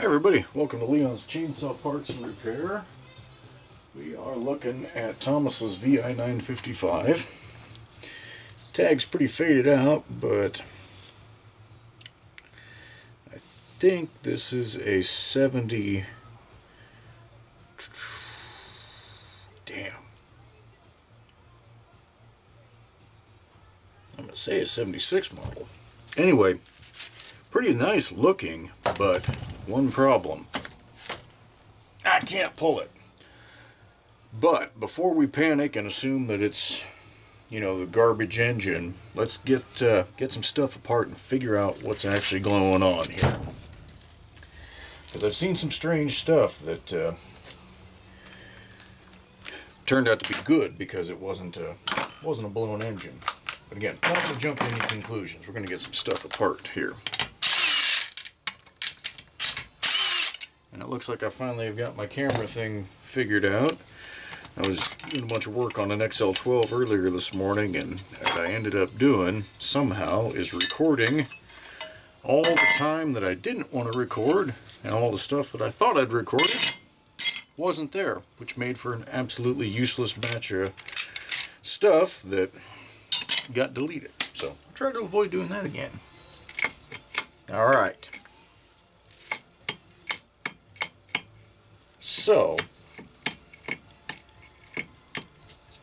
Hi everybody, welcome to Leon's Chainsaw Parts and Repair. We are looking at Thomas's VI 955. Tag's pretty faded out, but I think this is a 70. Damn. I'm going to say a 76 model. Anyway, pretty nice looking, but one problem. I can't pull it. But before we panic and assume that it's, you know, the garbage engine, let's get uh, get some stuff apart and figure out what's actually going on here. Because I've seen some strange stuff that uh, turned out to be good because it wasn't a, wasn't a blown engine. But again, not going to jump to any conclusions. We're going to get some stuff apart here. And it looks like I finally have got my camera thing figured out. I was doing a bunch of work on an XL12 earlier this morning, and what I ended up doing, somehow, is recording all the time that I didn't want to record, and all the stuff that I thought I'd recorded wasn't there, which made for an absolutely useless batch of stuff that got deleted. So I'll try to avoid doing that again. Alright. So,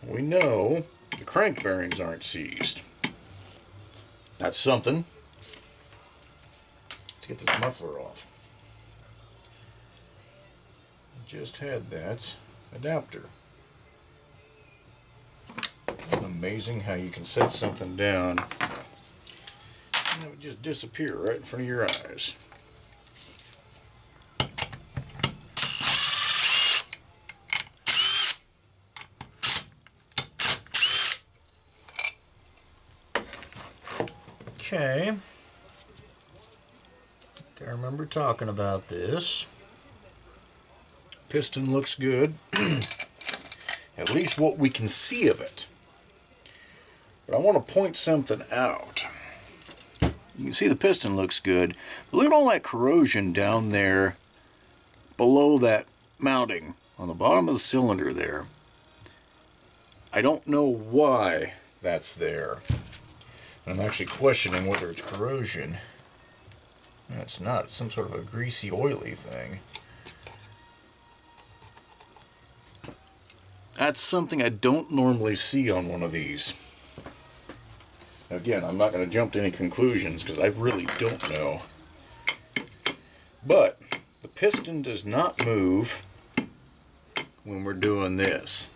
we know the crank bearings aren't seized. That's something. Let's get this muffler off. Just had that adapter. Amazing how you can set something down and it would just disappear right in front of your eyes. Okay. I remember talking about this. Piston looks good. At least what we can see of it. But I want to point something out. You can see the piston looks good. But look at all that corrosion down there below that mounting on the bottom of the cylinder there. I don't know why that's there. I'm actually questioning whether it's corrosion. It's not. It's some sort of a greasy, oily thing. That's something I don't normally see on one of these. Again, I'm not going to jump to any conclusions because I really don't know. But the piston does not move when we're doing this,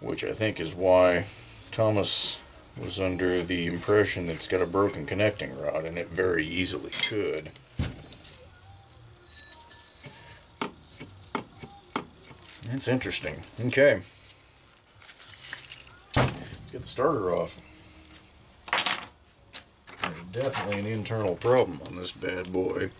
which I think is why Thomas was under the impression that it's got a broken connecting rod, and it very easily could. That's interesting. Okay. Let's get the starter off. There's definitely an internal problem on this bad boy.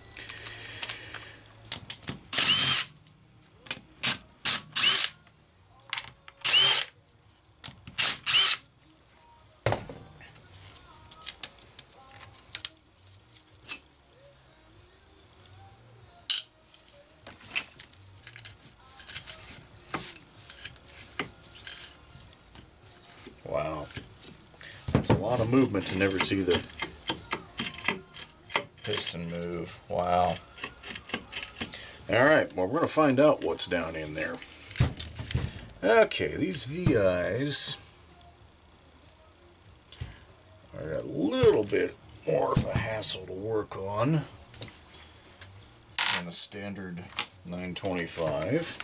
Wow. That's a lot of movement to never see the piston move. Wow. Alright, well we're going to find out what's down in there. Okay, these VIs are a little bit more of a hassle to work on than a standard 925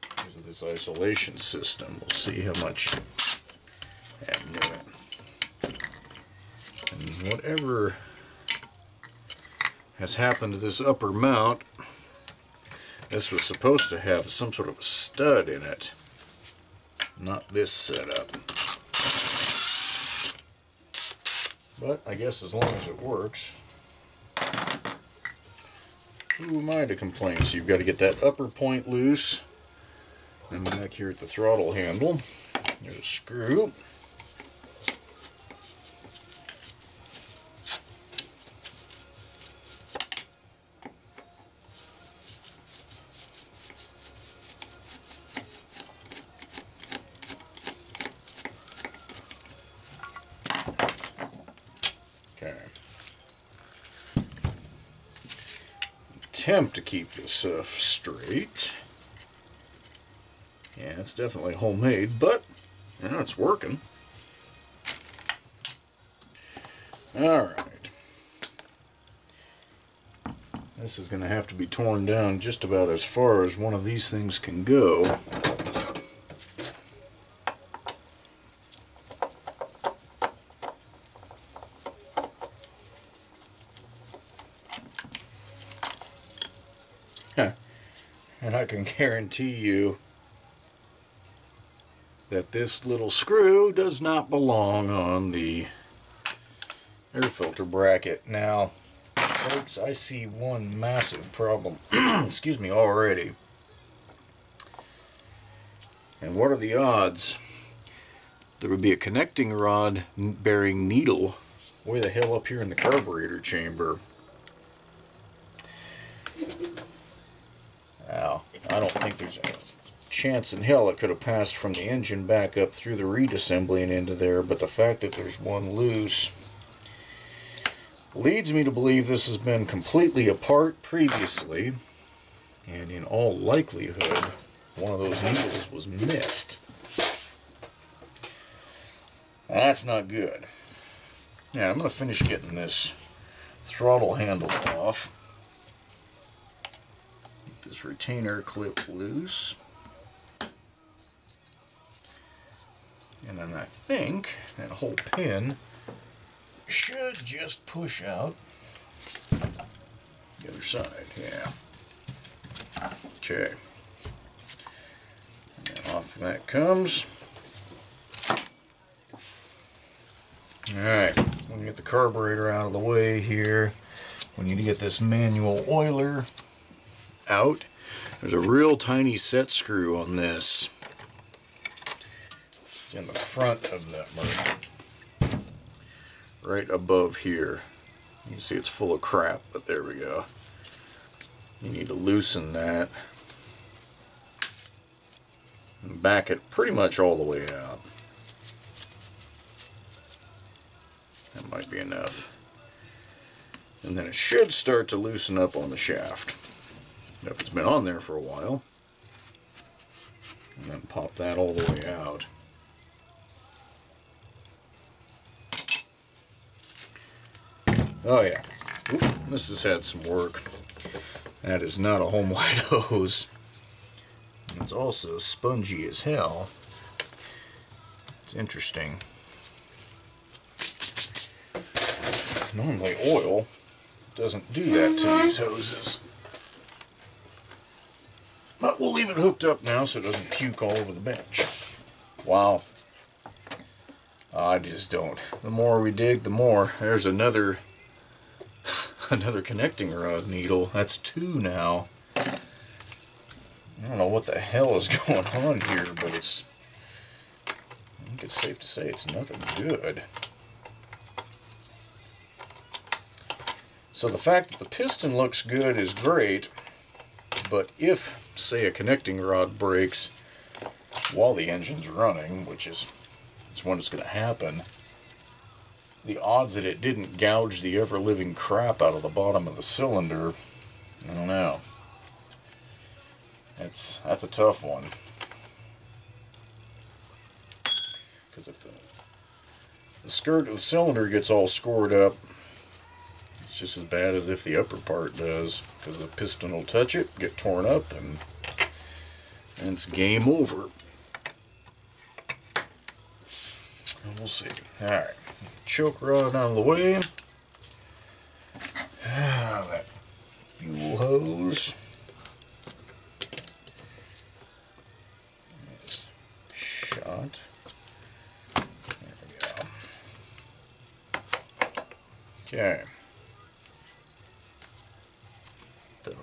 because of this isolation system. We'll see how much I'm doing. Uh, and whatever has happened to this upper mount, this was supposed to have some sort of a stud in it, not this setup. But I guess as long as it works, who am I to complain? So you've got to get that upper point loose. And back here at the throttle handle, there's a screw. Attempt to keep this stuff straight. Yeah, it's definitely homemade, but you know, it's working. Alright. This is going to have to be torn down just about as far as one of these things can go. Can guarantee you that this little screw does not belong on the air filter bracket. Now, folks, I see one massive problem, excuse me, already. And what are the odds there would be a connecting rod bearing needle way the hell up here in the carburetor chamber? Now, I don't think there's a chance in hell it could have passed from the engine back up through the reed assembly and into there, but the fact that there's one loose leads me to believe this has been completely apart previously, and in all likelihood, one of those needles was missed. That's not good. Yeah, I'm going to finish getting this throttle handle off. Get this retainer clip loose. And then I think that whole pin should just push out the other side, yeah. Okay. Off that comes. Alright, we to get the carburetor out of the way here. We need to get this manual oiler out. There's a real tiny set screw on this. It's in the front of that. Right above here. You can see it's full of crap, but there we go. You need to loosen that. And back it pretty much all the way out. That might be enough. And then it should start to loosen up on the shaft. If it's been on there for a while. And then pop that all the way out. Oh yeah, this has had some work. That is not a Homelite hose. It's also spongy as hell. It's interesting. Normally oil doesn't do that to these hoses. But we'll leave it hooked up now so it doesn't puke all over the bench. Wow. I just don't. The more we dig, the more. There's another another connecting rod needle. That's two now. I don't know what the hell is going on here, but it's I think it's safe to say it's nothing good. So the fact that the piston looks good is great, but if, say, a connecting rod breaks while the engine's running, which is, it's when it's going to happen, the odds that it didn't gouge the ever-living crap out of the bottom of the cylinder, I don't know. That's, that's a tough one. Because if the, the skirt of the cylinder gets all scored up, it's just as bad as if the upper part does. Because the piston will touch it, get torn up, and, and it's game over. And we'll see. Alright choke rod out of the way. Ah, that fuel hose. shot. There we go. Okay. So,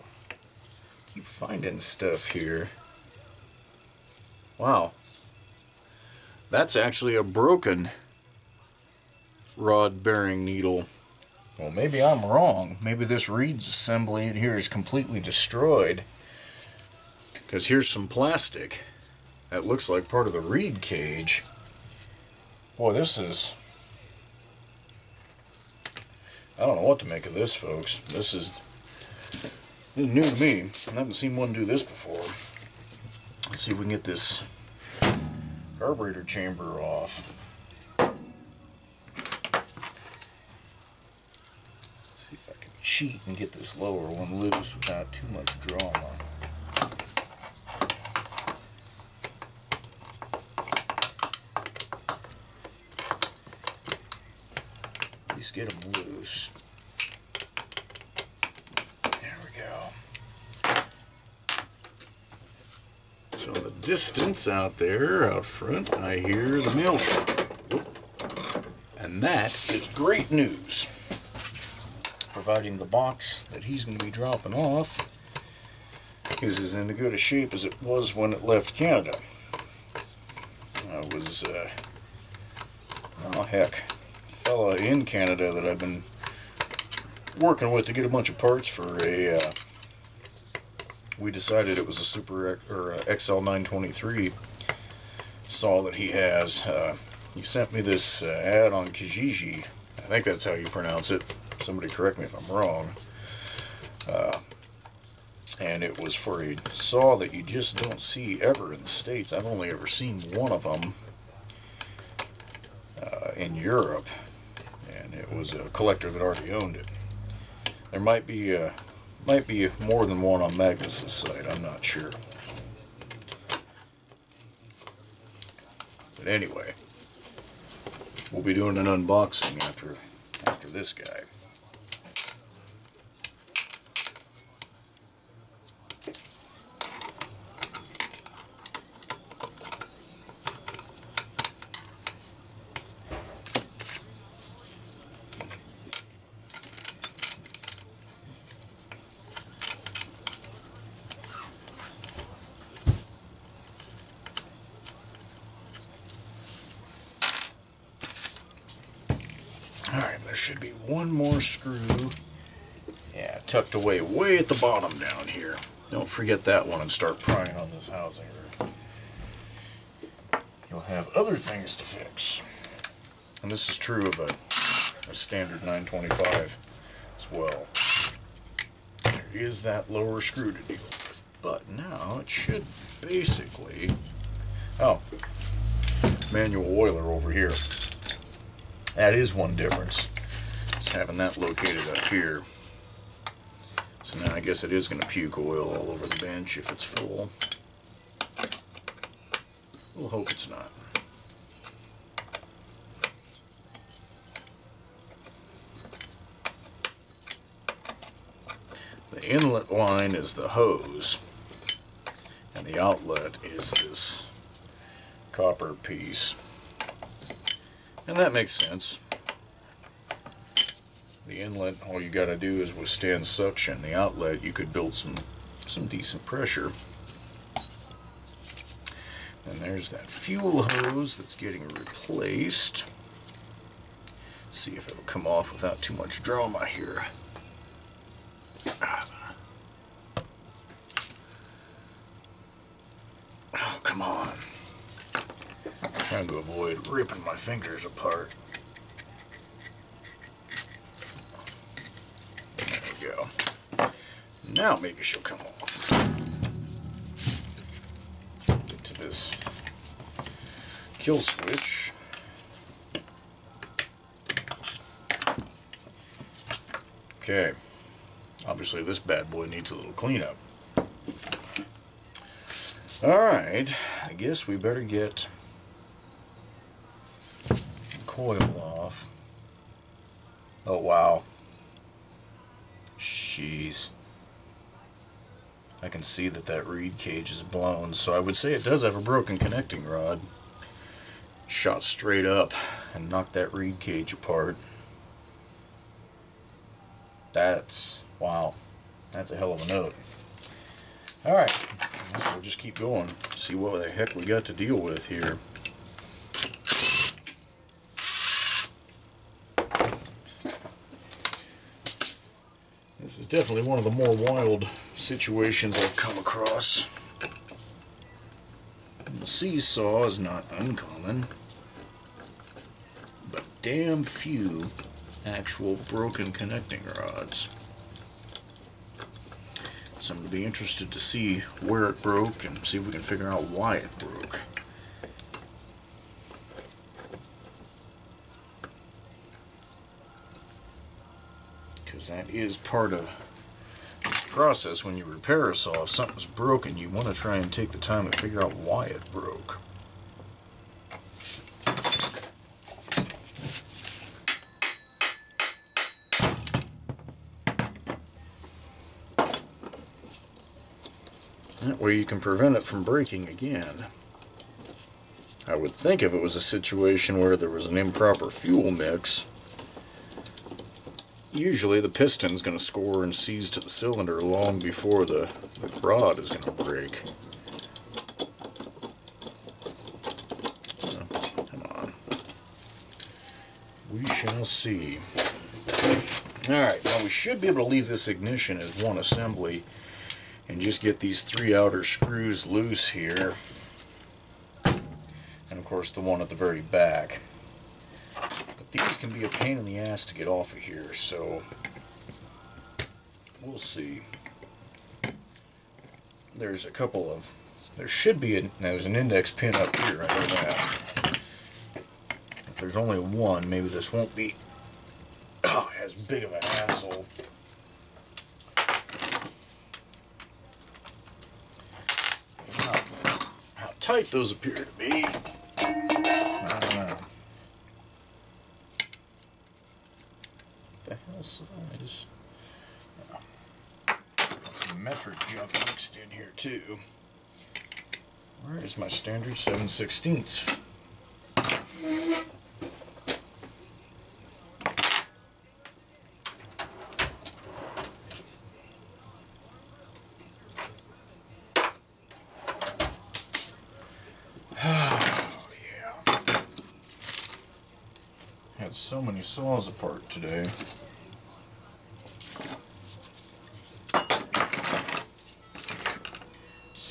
keep finding stuff here. Wow. That's actually a broken rod bearing needle. Well, maybe I'm wrong. Maybe this reeds assembly in here is completely destroyed. Because here's some plastic that looks like part of the reed cage. Boy, this is... I don't know what to make of this, folks. This is... new to me. I haven't seen one do this before. Let's see if we can get this carburetor chamber off. see if I can cheat and get this lower one loose without too much drama. At least get them loose. There we go. So the distance out there, out front, I hear the mail truck. And that is great news. Providing the box that he's going to be dropping off is as in good a shape as it was when it left Canada. I was, uh, oh heck, fella in Canada that I've been working with to get a bunch of parts for a. Uh, we decided it was a Super or a XL 923 saw that he has. Uh, he sent me this uh, ad on Kijiji. I think that's how you pronounce it. Somebody correct me if I'm wrong. Uh, and it was for a saw that you just don't see ever in the States. I've only ever seen one of them uh, in Europe, and it was a collector that already owned it. There might be a, might be more than one on Magnus's site. I'm not sure. But anyway, we'll be doing an unboxing after after this guy. Alright, there should be one more screw. Yeah, tucked away way at the bottom down here. Don't forget that one and start prying on this housing. You'll have other things to fix. And this is true of a, a standard 925 as well. There is that lower screw to deal with. But now it should basically... Oh, manual oiler over here. That is one difference. Having that located up here. So now I guess it is going to puke oil all over the bench if it's full. We'll hope it's not. The inlet line is the hose, and the outlet is this copper piece. And that makes sense. Inlet, all you got to do is withstand suction. The outlet, you could build some some decent pressure. And there's that fuel hose that's getting replaced. See if it'll come off without too much drama here. Ah. Oh, come on. trying to avoid ripping my fingers apart. There we go. Now maybe she'll come off. Get to this kill switch. Okay. Obviously this bad boy needs a little cleanup. Alright, I guess we better get coil off. Oh wow. I can see that that reed cage is blown, so I would say it does have a broken connecting rod. Shot straight up and knocked that reed cage apart. That's, wow, that's a hell of a note. Alright, we'll just keep going, see what the heck we got to deal with here. This is definitely one of the more wild situations I've come across. The seesaw is not uncommon, but damn few actual broken connecting rods. So I'm going to be interested to see where it broke and see if we can figure out why it broke. Because that is part of process when you repair a saw. If something's broken, you want to try and take the time to figure out why it broke. That way you can prevent it from breaking again. I would think if it was a situation where there was an improper fuel mix, usually the piston's going to score and seize to the cylinder long before the, the rod is going to break. So, come on. We shall see. Alright, now we should be able to leave this ignition as one assembly and just get these three outer screws loose here and of course the one at the very back these can be a pain in the ass to get off of here so we'll see. There's a couple of there should be a, there's an index pin up here I know that. If there's only one maybe this won't be oh, as big of an asshole How tight those appear to be. I don't know. Hell size? Some metric junk mixed in here too. Where is my standard 7 16ths? so many saws apart today.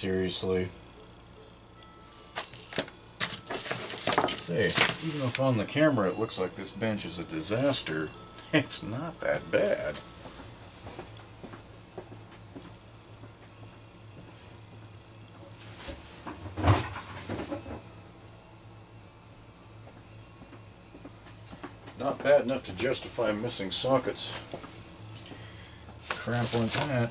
Seriously. Say, even if on the camera it looks like this bench is a disaster, it's not that bad. Not bad enough to justify missing sockets. Crap like that.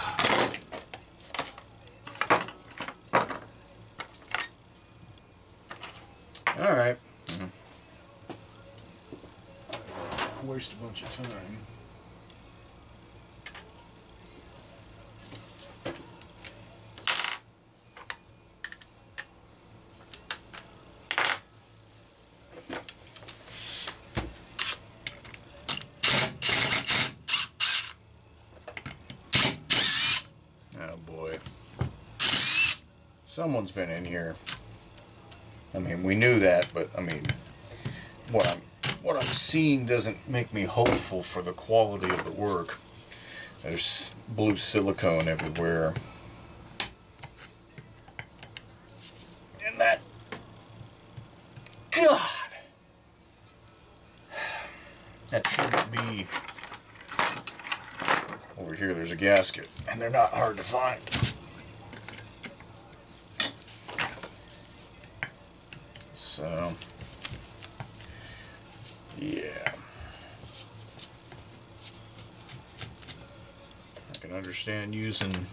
Alright. Waste a bunch of time. Someone's been in here. I mean, we knew that, but I mean, what I'm what I'm seeing doesn't make me hopeful for the quality of the work. There's blue silicone everywhere. And that God that shouldn't be over here there's a gasket and they're not hard to find. So, yeah. I can understand using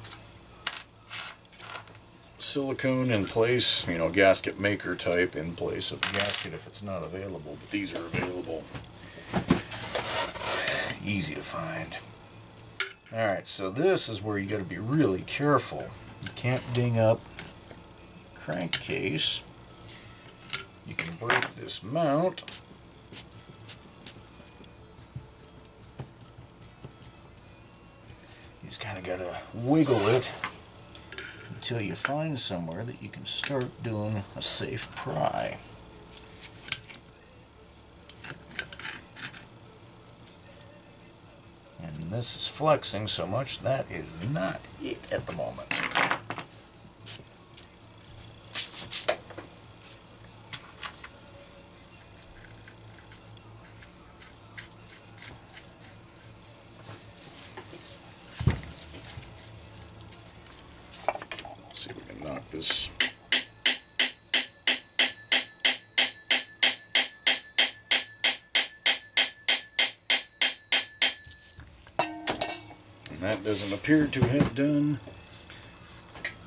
silicone in place, you know, gasket maker type in place of the gasket if it's not available, but these are available. Easy to find. Alright, so this is where you got to be really careful. You can't ding up crankcase you can break this mount. You just kind of got to wiggle it until you find somewhere that you can start doing a safe pry. And this is flexing so much that is not it at the moment.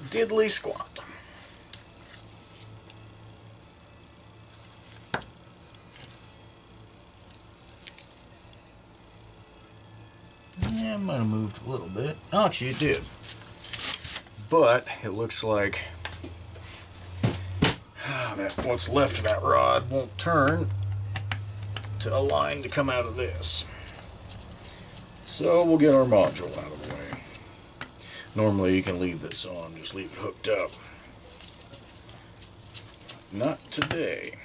Diddly squat. Yeah, might have moved a little bit. Actually, it did. But it looks like ah, that what's left of that rod won't turn to a line to come out of this. So we'll get our module out of the way. Normally you can leave this on, just leave it hooked up. Not today.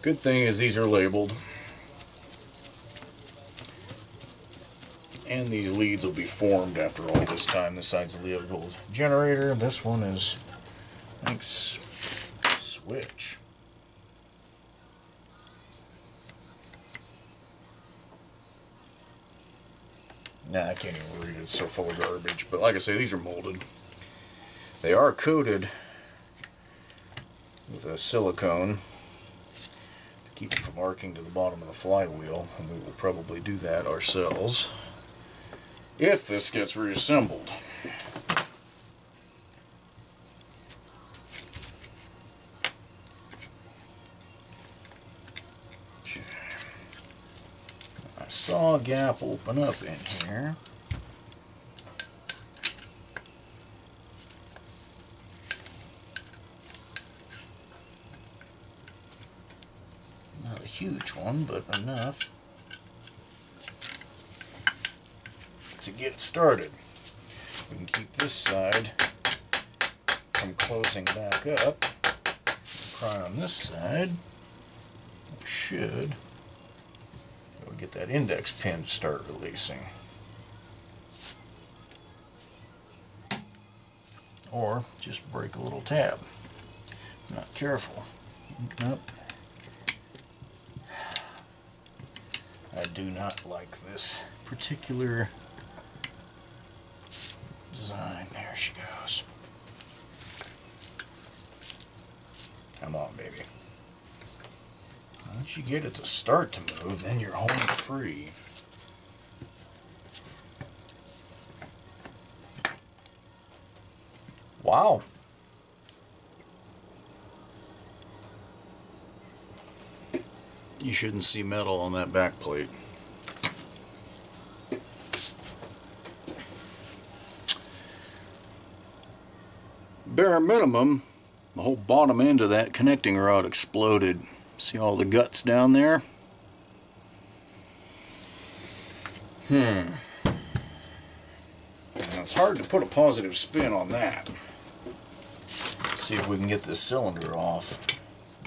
Good thing is these are labeled. And these leads will be formed after all this time. This side's a labeled generator. This one is, I think, switch. Nah, I can't even read it. It's so full of garbage. But like I say, these are molded. They are coated with a silicone to keep it from arcing to the bottom of the flywheel. And we will probably do that ourselves if this gets reassembled. Gap open up in here. Not a huge one, but enough to get started. We can keep this side from closing back up. Pry on this side. We should get that index pin to start releasing. Or just break a little tab. Not careful. Nope. I do not like this particular design. There she goes. Come on, baby. Once you get it to start to move, then you're home free. Wow. You shouldn't see metal on that back plate. Bare minimum, the whole bottom end of that connecting rod exploded. See all the guts down there? Hmm. Now it's hard to put a positive spin on that. Let's see if we can get this cylinder off.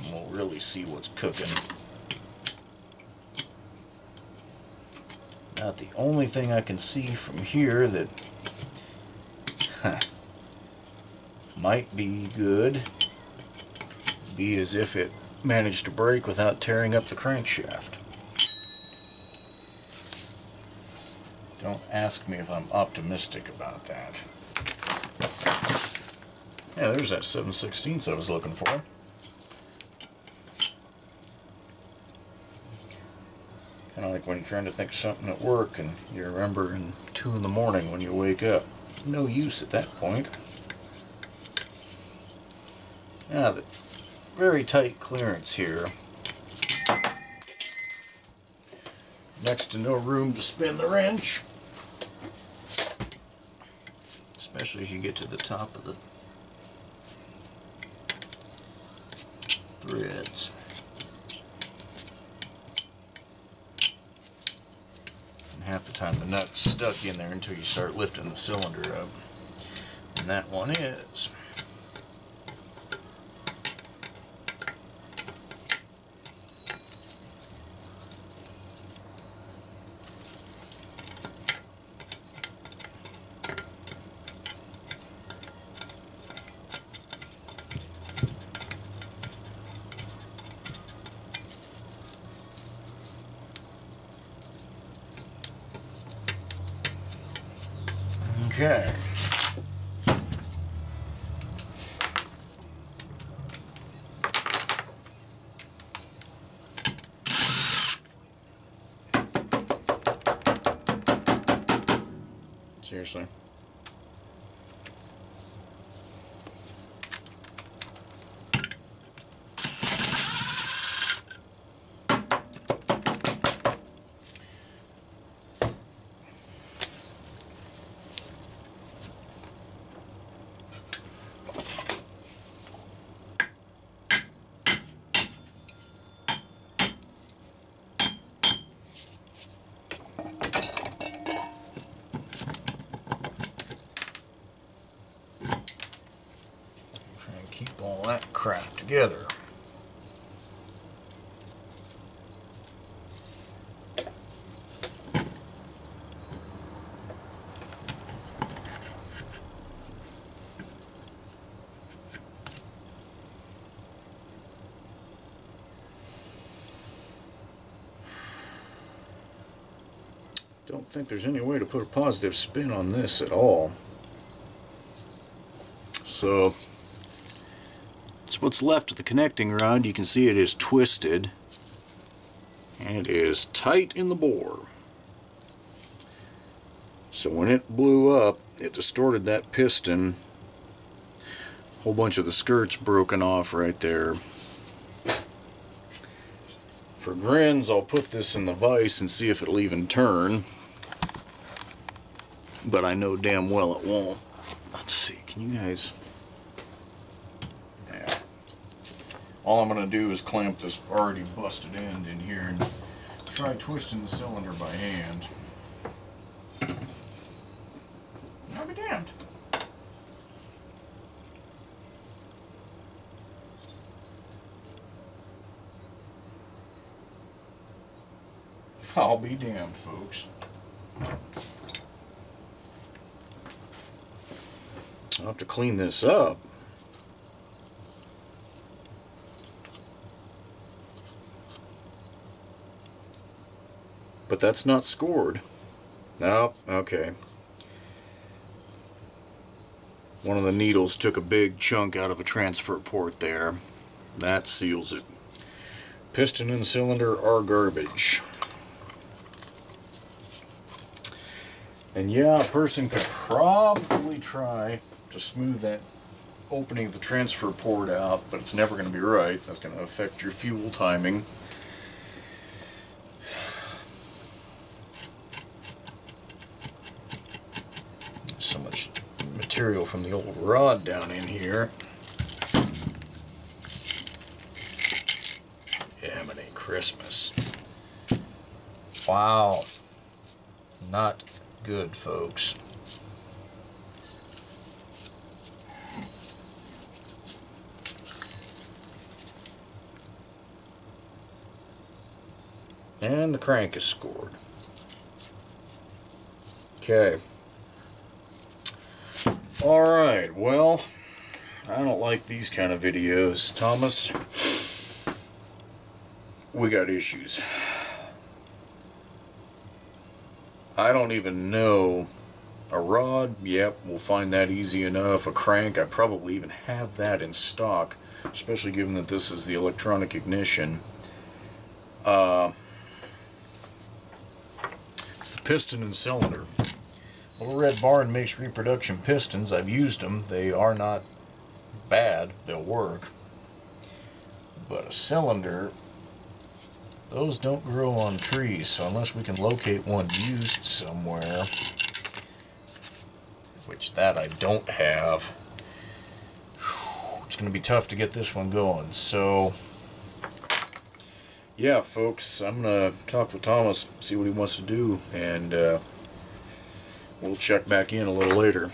we'll really see what's cooking. Not the only thing I can see from here that huh, might be good be as if it managed to break without tearing up the crankshaft. Don't ask me if I'm optimistic about that. Yeah, there's that 7 16 I was looking for. Kind of like when you're trying to think something at work and you remember in 2 in the morning when you wake up. No use at that point. Ah, now, the very tight clearance here. Next to no room to spin the wrench. Especially as you get to the top of the threads. And half the time the nut's stuck in there until you start lifting the cylinder up. And that one is. jug. Seriously. Crap together. Don't think there's any way to put a positive spin on this at all. So, that's what's left of the connecting rod. You can see it is twisted. And it is tight in the bore. So when it blew up, it distorted that piston. A whole bunch of the skirts broken off right there. For grins, I'll put this in the vise and see if it'll even turn. But I know damn well it won't. Let's see, can you guys... Yeah. All I'm going to do is clamp this already busted end in here and try twisting the cylinder by hand. I'll be damned. I'll be damned, folks. I'll have to clean this up. But that's not scored. Nope, okay. One of the needles took a big chunk out of a transfer port there. That seals it. Piston and cylinder are garbage. And yeah, a person could probably try to smooth that opening of the transfer port out, but it's never going to be right. That's going to affect your fuel timing. So much material from the old rod down in here. Yaminy Christmas. Wow. Not good, folks. And the crank is scored. Okay. Alright, well, I don't like these kind of videos. Thomas, we got issues. I don't even know. A rod, yep, we'll find that easy enough. A crank, I probably even have that in stock, especially given that this is the electronic ignition. Uh, it's the piston and cylinder. Red Barn makes reproduction pistons. I've used them. They are not bad. They'll work. But a cylinder, those don't grow on trees. So unless we can locate one used somewhere, which that I don't have, it's going to be tough to get this one going. So yeah, folks, I'm going to talk with Thomas, see what he wants to do, and uh, we'll check back in a little later.